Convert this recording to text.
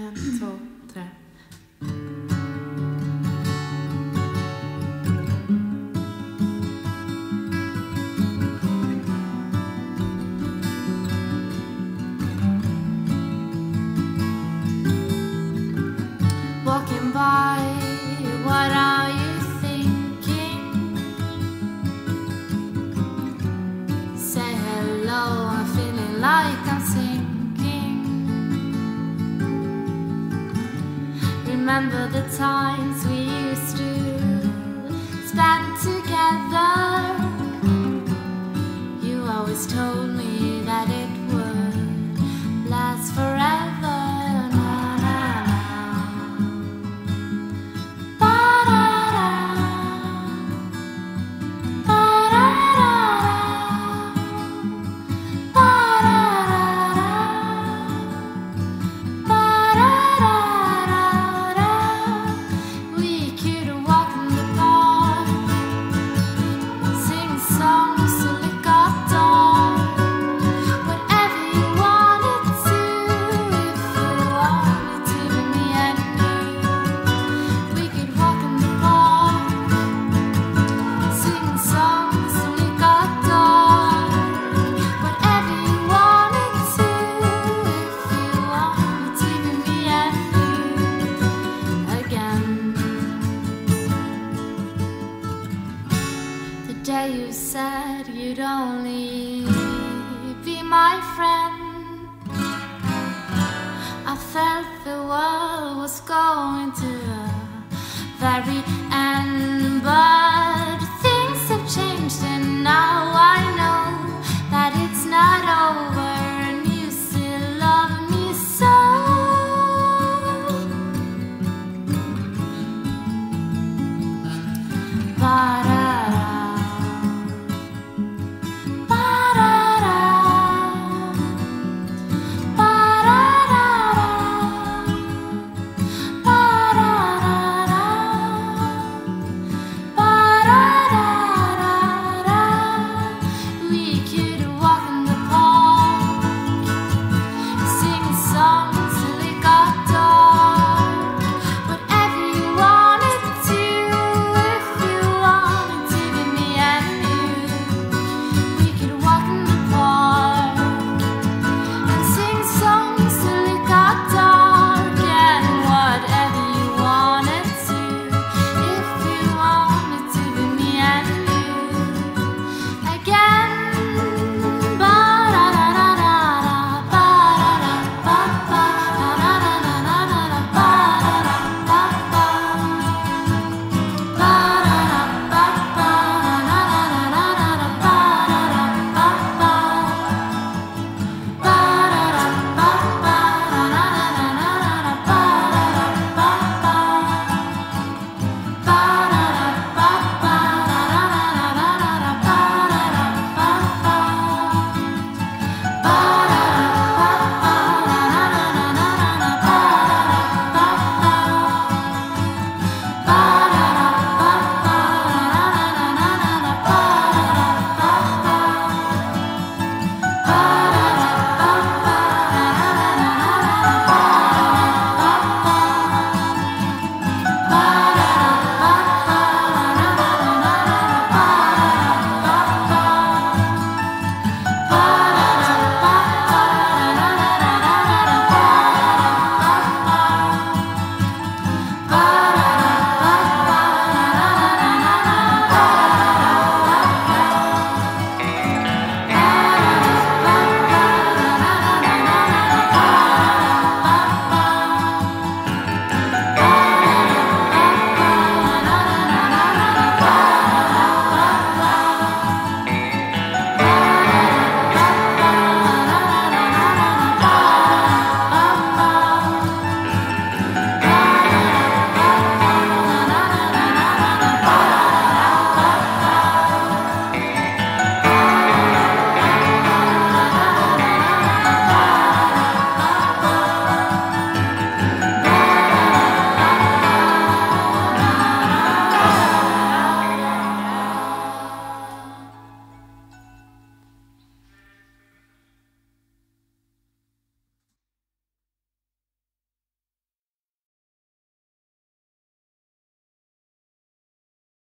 En två, tre. Walking by, what are you thinking? Say hello, I'm feeling like remember the time. was going to the very end, but.